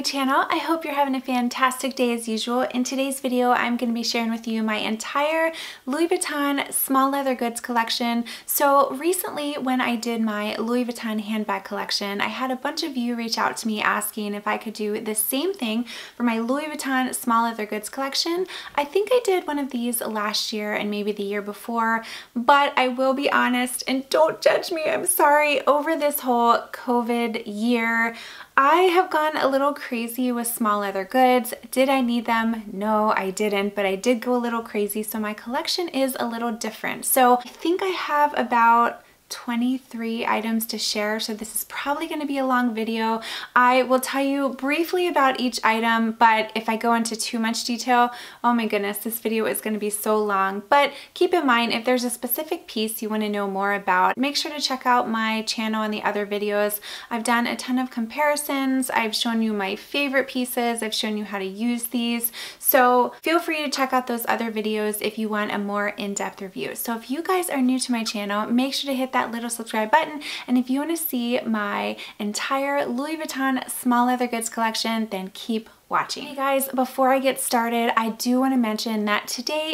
my channel. I hope you're having a fantastic day as usual. In today's video, I'm going to be sharing with you my entire Louis Vuitton small leather goods collection. So recently when I did my Louis Vuitton handbag collection, I had a bunch of you reach out to me asking if I could do the same thing for my Louis Vuitton small leather goods collection. I think I did one of these last year and maybe the year before, but I will be honest and don't judge me, I'm sorry, over this whole COVID year, I have gone a little crazy with small leather goods. Did I need them? No, I didn't, but I did go a little crazy, so my collection is a little different. So I think I have about 23 items to share, so this is probably going to be a long video. I will tell you briefly about each item, but if I go into too much detail, oh my goodness, this video is going to be so long. But keep in mind, if there's a specific piece you want to know more about, make sure to check out my channel and the other videos. I've done a ton of comparisons. I've shown you my favorite pieces. I've shown you how to use these. So feel free to check out those other videos if you want a more in-depth review. So if you guys are new to my channel, make sure to hit that little subscribe button. And if you want to see my entire Louis Vuitton small leather goods collection, then keep watching. Hey guys, before I get started, I do want to mention that today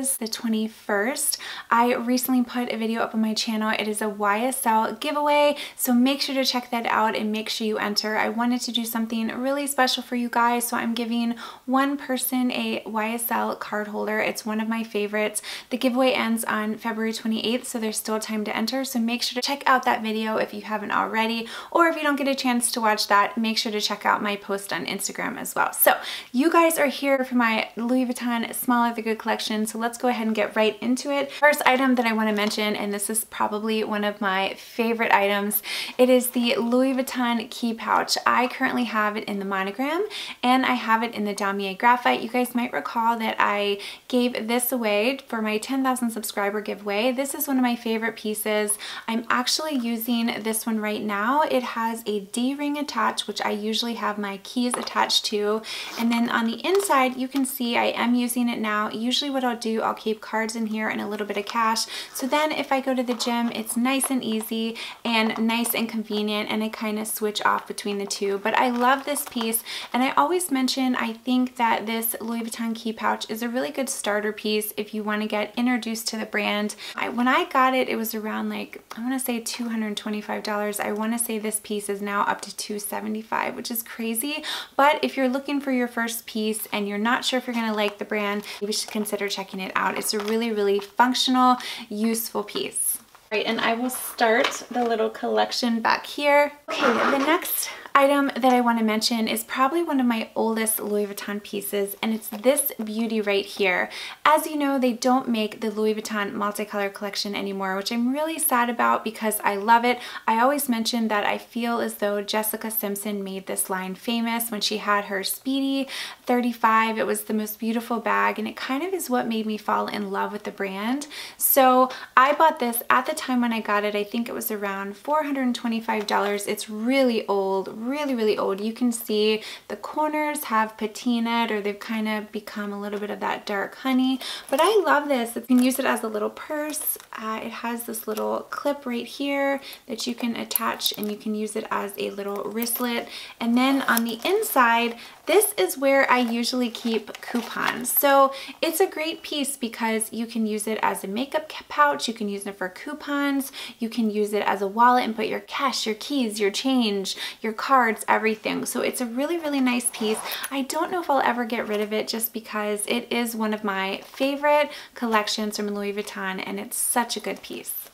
is the 21st. I recently put a video up on my channel. It is a YSL giveaway, so make sure to check that out and make sure you enter. I wanted to do something really special for you guys, so I'm giving one person a YSL card holder. It's one of my favorites. The giveaway ends on February 28th, so there's still time to enter, so make sure to check out that video if you haven't already, or if you don't get a chance to watch that, make sure to check out my post on Instagram as as well. So you guys are here for my Louis Vuitton Small Leather Good collection. So let's go ahead and get right into it. First item that I want to mention, and this is probably one of my favorite items, it is the Louis Vuitton key pouch. I currently have it in the monogram and I have it in the Damier graphite. You guys might recall that I gave this away for my 10,000 subscriber giveaway. This is one of my favorite pieces. I'm actually using this one right now. It has a D-ring attached, which I usually have my keys attached to and then on the inside, you can see I am using it now. Usually what I'll do, I'll keep cards in here and a little bit of cash. So then if I go to the gym, it's nice and easy and nice and convenient and I kind of switch off between the two. But I love this piece and I always mention I think that this Louis Vuitton key pouch is a really good starter piece if you want to get introduced to the brand. I, when I got it, it was around like, I want to say $225. I want to say this piece is now up to 275, which is crazy. But if you're looking for your first piece and you're not sure if you're gonna like the brand, you should consider checking it out. It's a really, really functional, useful piece. Right, and I will start the little collection back here. Okay, the next item that I want to mention is probably one of my oldest Louis Vuitton pieces and it's this beauty right here. As you know, they don't make the Louis Vuitton multicolor collection anymore, which I'm really sad about because I love it. I always mention that I feel as though Jessica Simpson made this line famous when she had her Speedy 35. It was the most beautiful bag and it kind of is what made me fall in love with the brand. So I bought this at the time when I got it. I think it was around $425. It's really old, really, really old. You can see the corners have patinaed or they've kind of become a little bit of that dark honey. But I love this. You can use it as a little purse. Uh, it has this little clip right here that you can attach and you can use it as a little wristlet. And then on the inside, this is where I usually keep coupons. So it's a great piece because you can use it as a makeup pouch, you can use it for coupons, you can use it as a wallet and put your cash, your keys, your change, your cards, everything. So it's a really, really nice piece. I don't know if I'll ever get rid of it just because it is one of my favorite collections from Louis Vuitton and it's such a good piece.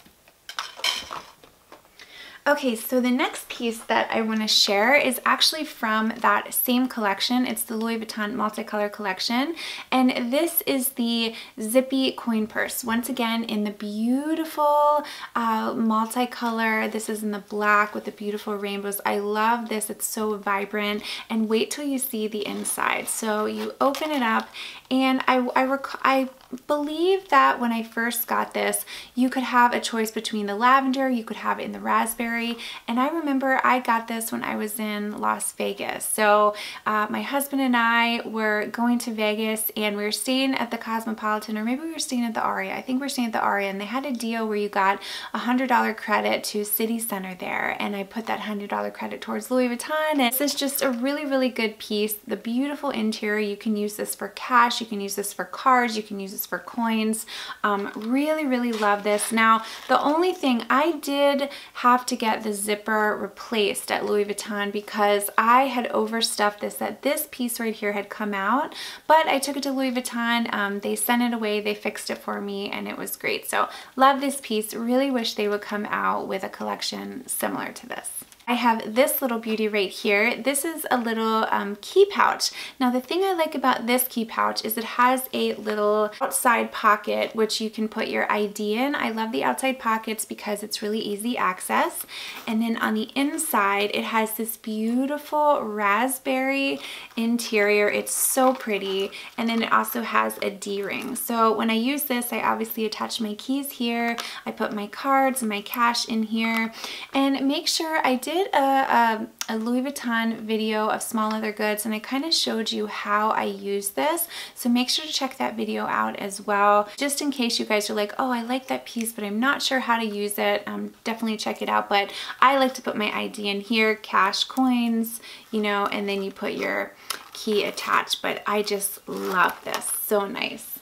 Okay, so the next piece that I want to share is actually from that same collection. It's the Louis Vuitton Multicolor Collection, and this is the Zippy Coin Purse. Once again, in the beautiful uh, multicolor. This is in the black with the beautiful rainbows. I love this. It's so vibrant, and wait till you see the inside. So you open it up, And I, I, I believe that when I first got this, you could have a choice between the lavender, you could have it in the raspberry. And I remember I got this when I was in Las Vegas. So uh, my husband and I were going to Vegas and we were staying at the Cosmopolitan or maybe we were staying at the Aria. I think we are staying at the Aria and they had a deal where you got a $100 credit to City Center there. And I put that $100 credit towards Louis Vuitton. And this is just a really, really good piece. The beautiful interior, you can use this for cash, you can use this for cards, you can use this for coins. Um, really, really love this. Now, the only thing I did have to get the zipper replaced at Louis Vuitton because I had overstuffed this, that this piece right here had come out, but I took it to Louis Vuitton. Um, they sent it away, they fixed it for me, and it was great. So love this piece. Really wish they would come out with a collection similar to this. I have this little beauty right here. This is a little um, key pouch. Now the thing I like about this key pouch is it has a little outside pocket which you can put your ID in. I love the outside pockets because it's really easy access. And then on the inside it has this beautiful raspberry interior. It's so pretty. And then it also has a D-ring. So when I use this I obviously attach my keys here. I put my cards and my cash in here and make sure I did did a, a, a, Louis Vuitton video of small leather goods and I kind of showed you how I use this. So make sure to check that video out as well. Just in case you guys are like, oh, I like that piece, but I'm not sure how to use it. Um, definitely check it out. But I like to put my ID in here, cash coins, you know, and then you put your key attached. But I just love this. So nice.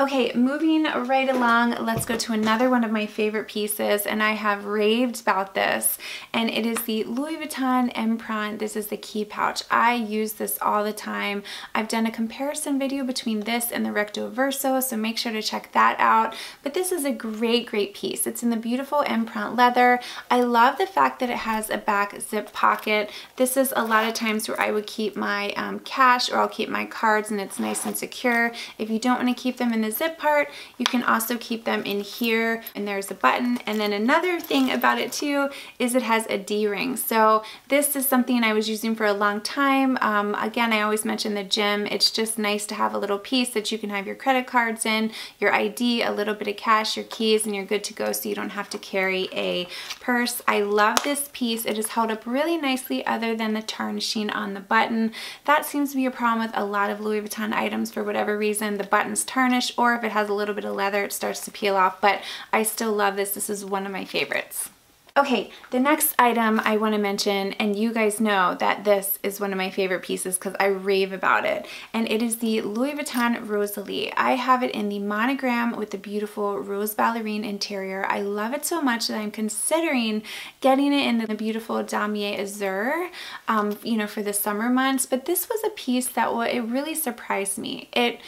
Okay, moving right along, let's go to another one of my favorite pieces, and I have raved about this, and it is the Louis Vuitton Empreinte. This is the key pouch. I use this all the time. I've done a comparison video between this and the Recto Verso, so make sure to check that out. But this is a great, great piece. It's in the beautiful Empreinte leather. I love the fact that it has a back zip pocket. This is a lot of times where I would keep my um, cash or I'll keep my cards and it's nice and secure. If you don't want to keep them in the zip part. You can also keep them in here and there's a button. And then another thing about it too is it has a D-ring. So this is something I was using for a long time. Um, again, I always mention the gym. It's just nice to have a little piece that you can have your credit cards in, your ID, a little bit of cash, your keys, and you're good to go so you don't have to carry a purse. I love this piece. It is held up really nicely other than the tarnishing on the button. That seems to be a problem with a lot of Louis Vuitton items for whatever reason. The buttons tarnish or if it has a little bit of leather, it starts to peel off, but I still love this. This is one of my favorites. Okay, the next item I want to mention, and you guys know that this is one of my favorite pieces because I rave about it, and it is the Louis Vuitton Rosalie. I have it in the monogram with the beautiful rose ballerine interior. I love it so much that I'm considering getting it in the beautiful Damier Azur, um, you know, for the summer months, but this was a piece that it really surprised me. It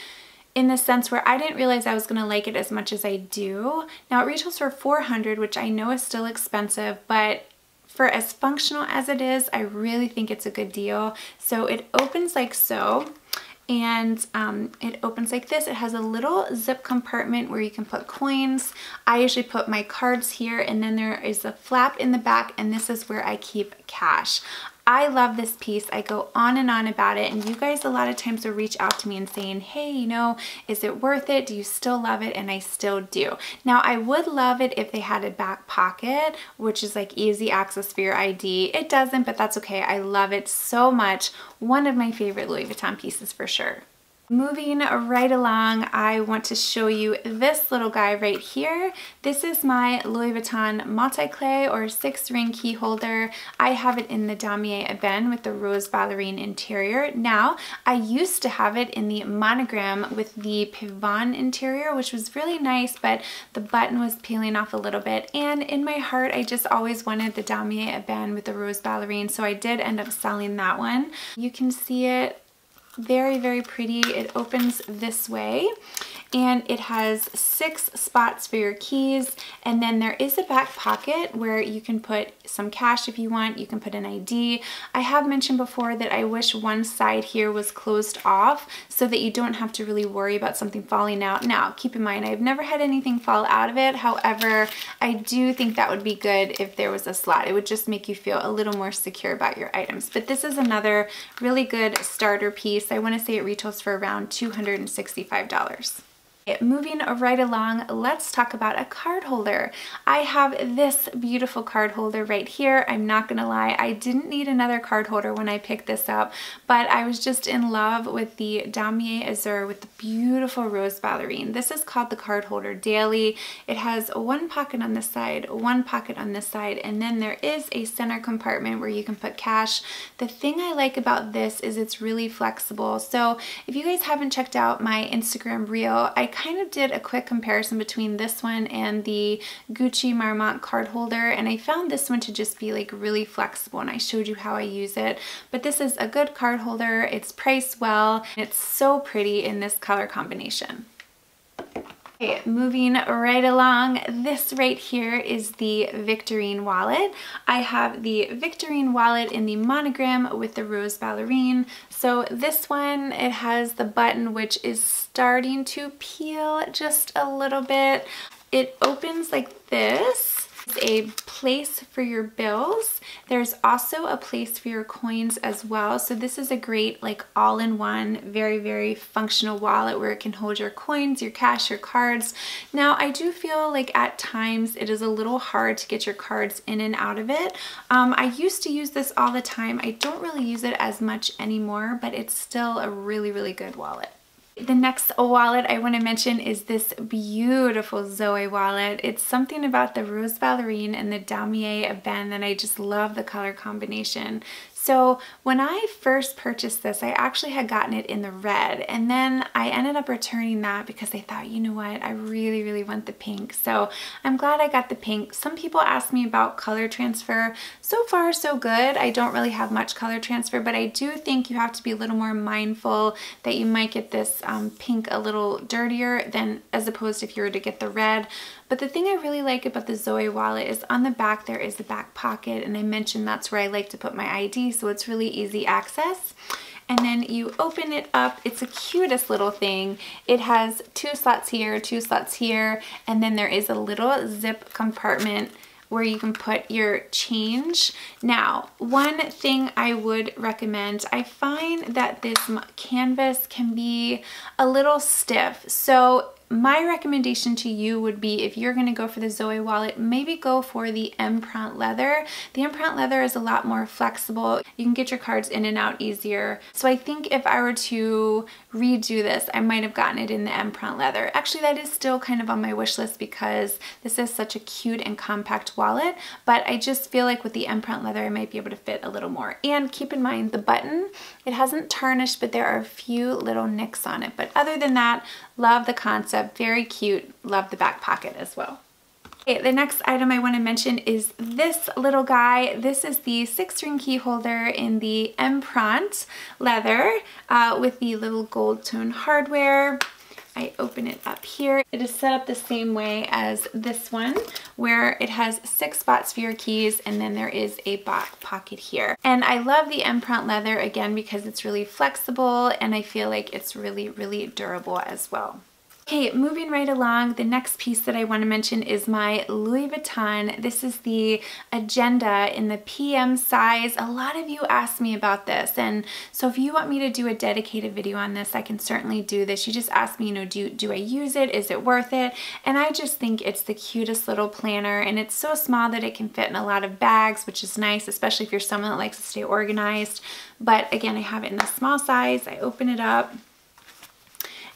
in the sense where I didn't realize I was going to like it as much as I do. Now it retails for 400 which I know is still expensive, but for as functional as it is, I really think it's a good deal. So it opens like so and um, it opens like this. It has a little zip compartment where you can put coins. I usually put my cards here and then there is a flap in the back and this is where I keep cash. I love this piece. I go on and on about it and you guys a lot of times will reach out to me and saying, hey, you know, is it worth it? Do you still love it? And I still do. Now I would love it if they had a back pocket, which is like easy access for your ID. It doesn't, but that's okay. I love it so much. One of my favorite Louis Vuitton pieces for sure. Moving right along, I want to show you this little guy right here. This is my Louis Vuitton multi-clay or six ring key holder. I have it in the Damier Ebene with the rose ballerine interior. Now, I used to have it in the monogram with the Pivoine interior, which was really nice, but the button was peeling off a little bit. And in my heart, I just always wanted the Damier Ebene with the rose ballerine, so I did end up selling that one. You can see it very, very pretty. It opens this way and it has six spots for your keys and then there is a back pocket where you can put some cash if you want, you can put an ID. I have mentioned before that I wish one side here was closed off so that you don't have to really worry about something falling out. Now keep in mind I've never had anything fall out of it, however I do think that would be good if there was a slot. It would just make you feel a little more secure about your items. But this is another really good starter piece. I want to say it retails for around $265. Moving right along, let's talk about a card holder. I have this beautiful card holder right here. I'm not gonna lie, I didn't need another card holder when I picked this up, but I was just in love with the Damier Azur with the beautiful rose ballerine. This is called the card holder daily. It has one pocket on this side, one pocket on this side, and then there is a center compartment where you can put cash. The thing I like about this is it's really flexible. So if you guys haven't checked out my Instagram reel, I kind of did a quick comparison between this one and the Gucci Marmont card holder and I found this one to just be like really flexible and I showed you how I use it. But this is a good card holder, it's priced well, it's so pretty in this color combination. Okay, moving right along, this right here is the Victorine wallet. I have the Victorine wallet in the monogram with the rose ballerine. So this one, it has the button which is starting to peel just a little bit. It opens like this a place for your bills. There's also a place for your coins as well. So this is a great like all-in-one, very, very functional wallet where it can hold your coins, your cash, your cards. Now I do feel like at times it is a little hard to get your cards in and out of it. Um, I used to use this all the time. I don't really use it as much anymore, but it's still a really, really good wallet. The next wallet I want to mention is this beautiful Zoe wallet. It's something about the Rose Ballerine and the Damier Ebene that I just love the color combination. So when I first purchased this, I actually had gotten it in the red and then I ended up returning that because I thought, you know what, I really, really want the pink. So I'm glad I got the pink. Some people ask me about color transfer. So far, so good. I don't really have much color transfer, but I do think you have to be a little more mindful that you might get this um, pink a little dirtier than as opposed if you were to get the red. But the thing I really like about the Zoe wallet is on the back there is a back pocket and I mentioned that's where I like to put my ID so it's really easy access. And then you open it up. It's the cutest little thing. It has two slots here, two slots here, and then there is a little zip compartment where you can put your change. Now, one thing I would recommend, I find that this canvas can be a little stiff. So my recommendation to you would be if you're going to go for the Zoe wallet, maybe go for the Empreinte leather. The Empreinte leather is a lot more flexible. You can get your cards in and out easier. So I think if I were to redo this, I might have gotten it in the Empreinte leather. Actually, that is still kind of on my wish list because this is such a cute and compact wallet, but I just feel like with the Empreinte leather, I might be able to fit a little more. And keep in mind the button, it hasn't tarnished, but there are a few little nicks on it. But other than that, love the concept very cute. Love the back pocket as well. Okay, the next item I want to mention is this little guy. This is the six ring key holder in the Empreinte leather uh, with the little gold tone hardware. I open it up here. It is set up the same way as this one where it has six spots for your keys and then there is a back pocket here. And I love the Empreinte leather again because it's really flexible and I feel like it's really, really durable as well. Okay, moving right along, the next piece that I want to mention is my Louis Vuitton. This is the Agenda in the PM size. A lot of you asked me about this, and so if you want me to do a dedicated video on this, I can certainly do this. You just ask me, you know, do, do I use it? Is it worth it? And I just think it's the cutest little planner, and it's so small that it can fit in a lot of bags, which is nice, especially if you're someone that likes to stay organized. But again, I have it in a small size. I open it up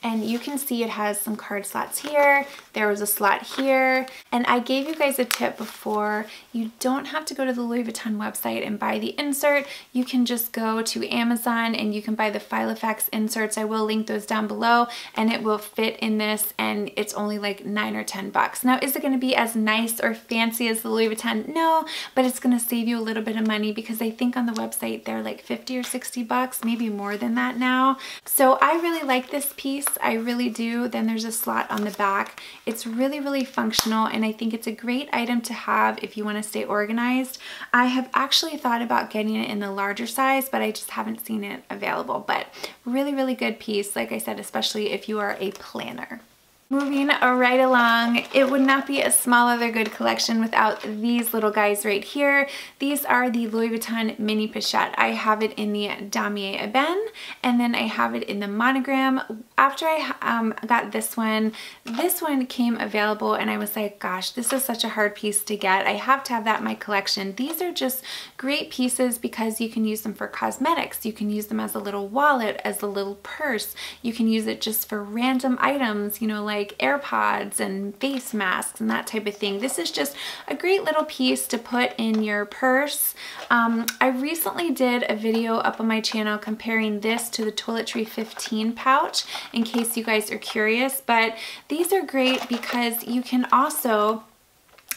and you can see it has some card slots here. There was a slot here. And I gave you guys a tip before. You don't have to go to the Louis Vuitton website and buy the insert. You can just go to Amazon and you can buy the Filofax inserts. I will link those down below and it will fit in this and it's only like nine or 10 bucks. Now, is it gonna be as nice or fancy as the Louis Vuitton? No, but it's gonna save you a little bit of money because I think on the website they're like 50 or 60 bucks, maybe more than that now. So I really like this piece. I really do. Then there's a slot on the back. It's really, really functional and I think it's a great item to have if you want to stay organized. I have actually thought about getting it in the larger size, but I just haven't seen it available. But really, really good piece, like I said, especially if you are a planner. Moving right along, it would not be a small leather good collection without these little guys right here. These are the Louis Vuitton Mini Pochette. I have it in the Damier Ebene and then I have it in the monogram. After I um, got this one, this one came available and I was like, gosh, this is such a hard piece to get. I have to have that in my collection. These are just great pieces because you can use them for cosmetics. You can use them as a little wallet, as a little purse. You can use it just for random items, you know, like like AirPods and face masks and that type of thing. This is just a great little piece to put in your purse. Um, I recently did a video up on my channel comparing this to the Toiletry 15 pouch in case you guys are curious, but these are great because you can also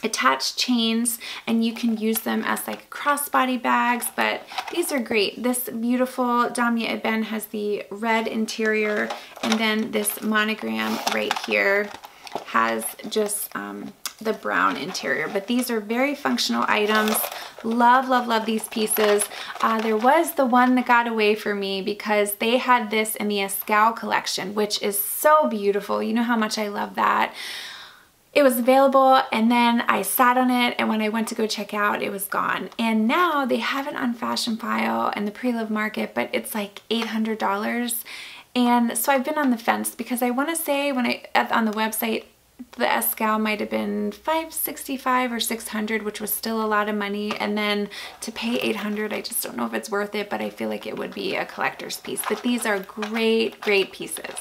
attach chains and you can use them as like crossbody bags but these are great. This beautiful Damier Ebene has the red interior and then this monogram right here has just um, the brown interior. But these are very functional items. Love love love these pieces. Uh, there was the one that got away for me because they had this in the Escale collection which is so beautiful. You know how much I love that it was available and then I sat on it and when I went to go check out it was gone. And now they have it on Fashionphile and the pre-love market but it's like $800 and so I've been on the fence because I want to say when I on the website the Escale might have been 565 or 600 which was still a lot of money. And then to pay 800 I just don't know if it's worth it but I feel like it would be a collector's piece. But these are great great pieces.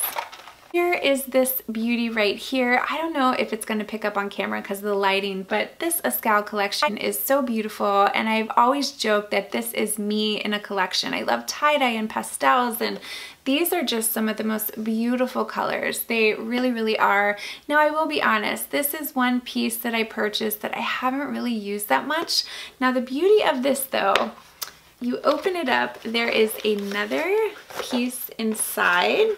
Here is this beauty right here. I don't know if it's going to pick up on camera because of the lighting, but this Escale collection is so beautiful and I've always joked that this is me in a collection. I love tie-dye and pastels and these are just some of the most beautiful colors. They really, really are. Now I will be honest, this is one piece that I purchased that I haven't really used that much. Now the beauty of this though you open it up, there is another piece inside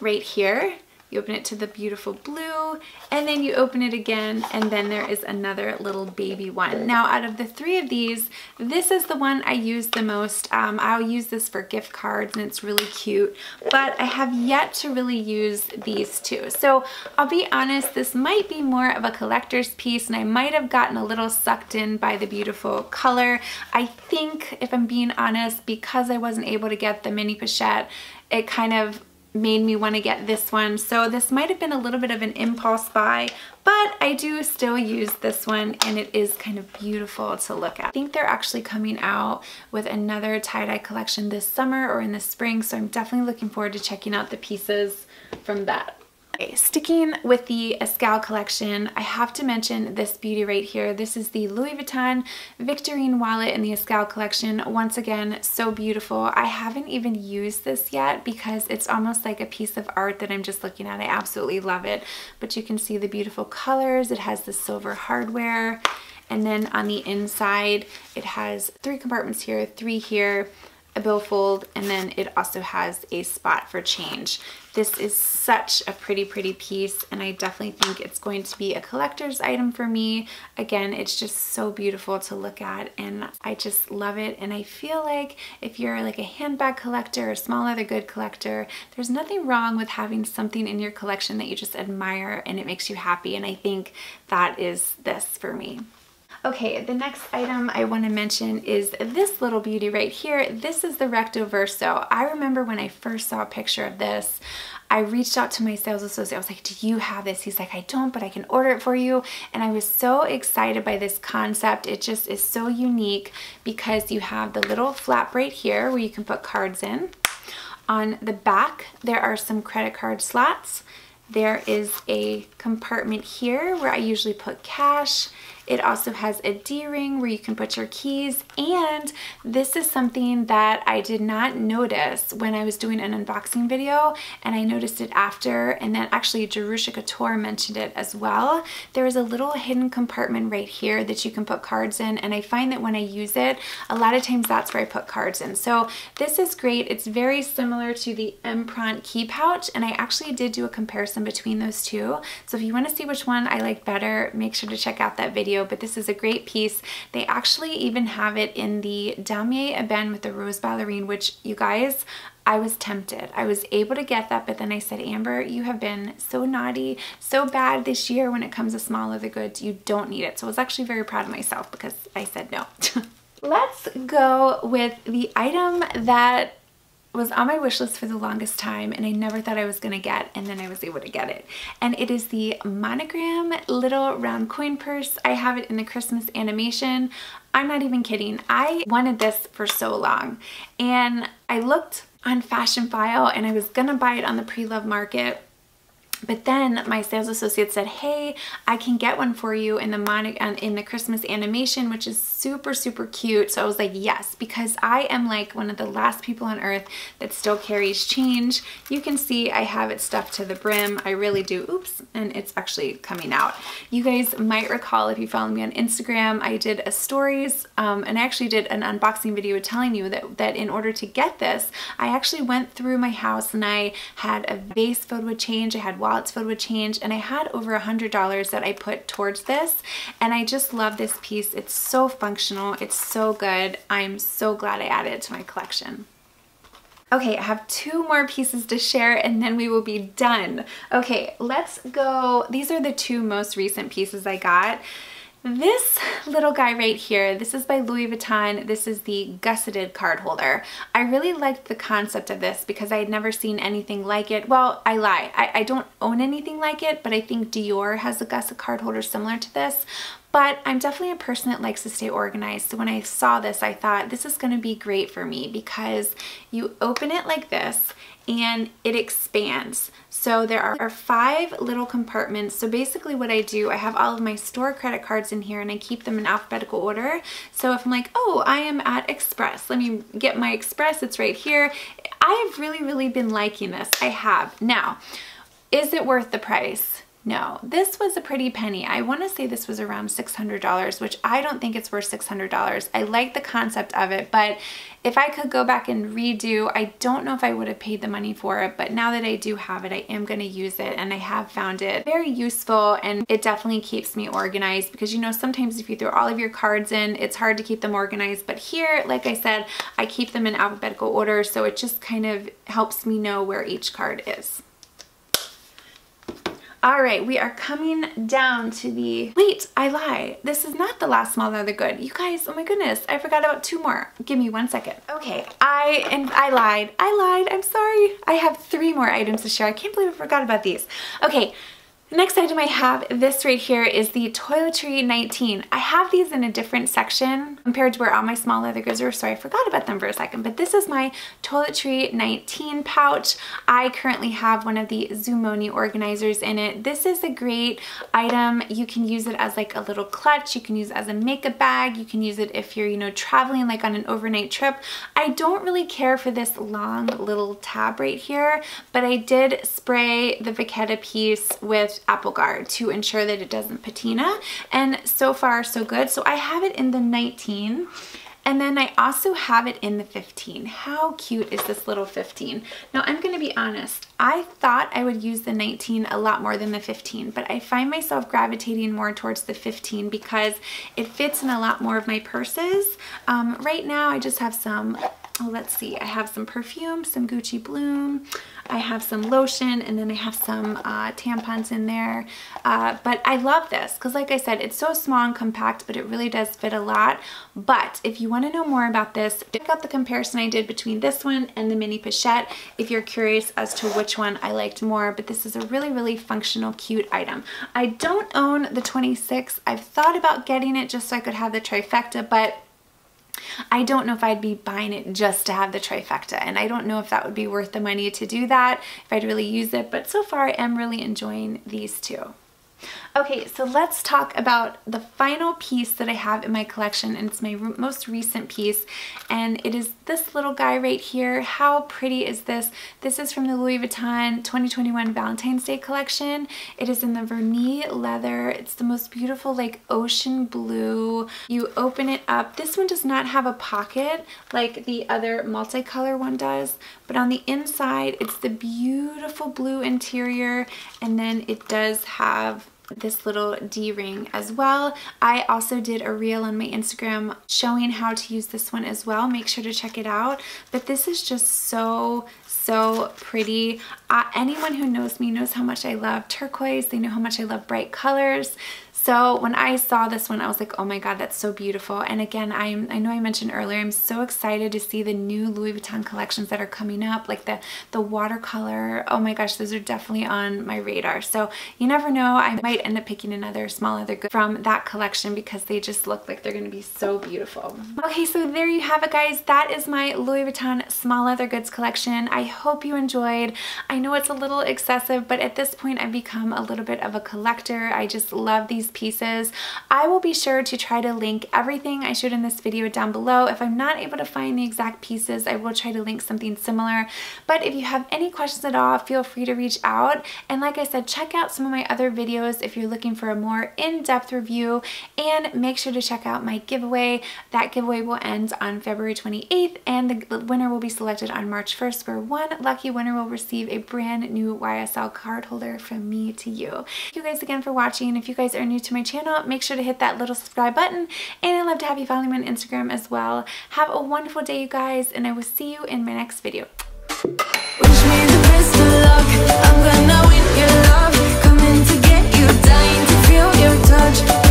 right here. You open it to the beautiful blue and then you open it again and then there is another little baby one. Now out of the three of these, this is the one I use the most. Um, I'll use this for gift cards and it's really cute, but I have yet to really use these two. So I'll be honest, this might be more of a collector's piece and I might have gotten a little sucked in by the beautiful color. I think if I'm being honest, because I wasn't able to get the mini pochette, it kind of made me want to get this one. So this might have been a little bit of an impulse buy, but I do still use this one and it is kind of beautiful to look at. I think they're actually coming out with another tie-dye collection this summer or in the spring, so I'm definitely looking forward to checking out the pieces from that. Okay, sticking with the Escale collection, I have to mention this beauty right here. This is the Louis Vuitton Victorine wallet in the Escale collection. Once again, so beautiful. I haven't even used this yet because it's almost like a piece of art that I'm just looking at. I absolutely love it. But you can see the beautiful colors. It has the silver hardware. And then on the inside, it has three compartments here, three here, a billfold, and then it also has a spot for change. This is such a pretty, pretty piece, and I definitely think it's going to be a collector's item for me. Again, it's just so beautiful to look at, and I just love it, and I feel like if you're like a handbag collector or small leather good collector, there's nothing wrong with having something in your collection that you just admire and it makes you happy, and I think that is this for me. Okay, the next item I want to mention is this little beauty right here. This is the Recto Verso. I remember when I first saw a picture of this, I reached out to my sales associate. I was like, do you have this? He's like, I don't, but I can order it for you. And I was so excited by this concept. It just is so unique because you have the little flap right here where you can put cards in. On the back, there are some credit card slots. There is a compartment here where I usually put cash It also has a D-ring where you can put your keys and this is something that I did not notice when I was doing an unboxing video and I noticed it after and then actually Jerusha Couture mentioned it as well. There is a little hidden compartment right here that you can put cards in and I find that when I use it, a lot of times that's where I put cards in. So this is great. It's very similar to the Empreinte key pouch and I actually did do a comparison between those two. So if you want to see which one I like better, make sure to check out that video. But this is a great piece. They actually even have it in the Damier Ebene with the Rose Ballerine, which you guys, I was tempted. I was able to get that, but then I said, Amber, you have been so naughty, so bad this year when it comes to small leather goods. You don't need it. So I was actually very proud of myself because I said no. Let's go with the item that was on my wish list for the longest time and I never thought I was gonna get and then I was able to get it. And it is the Monogram Little Round Coin Purse. I have it in the Christmas animation. I'm not even kidding. I wanted this for so long and I looked on Fashionphile and I was gonna buy it on the pre-love market but then my sales associate said, hey, I can get one for you in the Mon in the Christmas animation, which is super, super cute. So I was like, yes, because I am like one of the last people on earth that still carries change. You can see I have it stuffed to the brim. I really do. Oops. And it's actually coming out. You guys might recall if you follow me on Instagram, I did a stories um, and I actually did an unboxing video telling you that, that in order to get this, I actually went through my house and I had a vase filled with change. I had filled with change and I had over a hundred dollars that I put towards this and I just love this piece it's so functional it's so good I'm so glad I added it to my collection Okay, I have two more pieces to share and then we will be done. Okay, let's go. These are the two most recent pieces I got. This little guy right here, this is by Louis Vuitton. This is the gusseted card holder. I really liked the concept of this because I had never seen anything like it. Well, I lie. I, I don't own anything like it, but I think Dior has a gusset card holder similar to this. But I'm definitely a person that likes to stay organized. So when I saw this, I thought this is gonna be great for me because you open it like this and it expands. So there are five little compartments. So basically what I do, I have all of my store credit cards in here and I keep them in alphabetical order. So if I'm like, oh, I am at Express, let me get my Express, it's right here. I have really, really been liking this. I have. Now, is it worth the price? No, this was a pretty penny. I want to say this was around $600, which I don't think it's worth $600. I like the concept of it, but if I could go back and redo, I don't know if I would have paid the money for it, but now that I do have it, I am going to use it and I have found it very useful and it definitely keeps me organized because you know, sometimes if you throw all of your cards in, it's hard to keep them organized, but here, like I said, I keep them in alphabetical order, so it just kind of helps me know where each card is. All right, we are coming down to the, wait, I lie. This is not the last small leather good. You guys, oh my goodness, I forgot about two more. Give me one second. Okay, I, and I lied. I lied, I'm sorry. I have three more items to share. I can't believe I forgot about these. Okay, next item I have, this right here is the Toiletry 19. I have these in a different section compared to where all my small leather goods are, so I forgot about them for a second, but this is my Toiletry 19 pouch. I currently have one of the Zoomoni organizers in it. This is a great item. You can use it as like a little clutch. You can use it as a makeup bag. You can use it if you're, you know, traveling like on an overnight trip. I don't really care for this long little tab right here, but I did spray the Vachetta piece with Apple Garde to ensure that it doesn't patina. And so far, so good. So I have it in the 19. And then I also have it in the 15. How cute is this little 15? Now I'm gonna be honest, I thought I would use the 19 a lot more than the 15, but I find myself gravitating more towards the 15 because it fits in a lot more of my purses. Um, right now I just have some oh, let's see, I have some perfume, some Gucci Bloom, I have some lotion, and then I have some uh, tampons in there. Uh, but I love this because like I said, it's so small and compact, but it really does fit a lot. But if you want to know more about this, check out the comparison I did between this one and the mini pochette if you're curious as to which one I liked more. But this is a really, really functional, cute item. I don't own the 26. I've thought about getting it just so I could have the trifecta, but I don't know if I'd be buying it just to have the trifecta and I don't know if that would be worth the money to do that, if I'd really use it, but so far I am really enjoying these two. Okay, so let's talk about the final piece that I have in my collection and it's my most recent piece and it is this little guy right here. How pretty is this? This is from the Louis Vuitton 2021 Valentine's Day collection. It is in the vernis leather. It's the most beautiful like ocean blue. You open it up. This one does not have a pocket like the other multicolor one does, but on the inside it's the beautiful blue interior and then it does have this little D-ring as well. I also did a reel on my Instagram showing how to use this one as well. Make sure to check it out. But this is just so, so pretty. Uh, anyone who knows me knows how much I love turquoise. They know how much I love bright colors. So when I saw this one, I was like, oh my God, that's so beautiful. And again, I'm, I know I mentioned earlier, I'm so excited to see the new Louis Vuitton collections that are coming up, like the, the watercolor. Oh my gosh, those are definitely on my radar. So you never know, I might end up picking another small leather good from that collection because they just look like they're gonna be so beautiful. Okay, so there you have it guys. That is my Louis Vuitton small leather goods collection. I hope you enjoyed. I know it's a little excessive, but at this point I've become a little bit of a collector. I just love these pieces. I will be sure to try to link everything I showed in this video down below. If I'm not able to find the exact pieces, I will try to link something similar. But if you have any questions at all, feel free to reach out. And like I said, check out some of my other videos if you're looking for a more in-depth review and make sure to check out my giveaway. That giveaway will end on February 28th and the winner will be selected on March 1st where one lucky winner will receive a brand new YSL card holder from me to you. Thank you guys again for watching. If you guys are new to my channel, make sure to hit that little subscribe button. And I'd love to have you following me on Instagram as well. Have a wonderful day, you guys, and I will see you in my next video. I'm gonna win your love Coming to get you Dying to feel your touch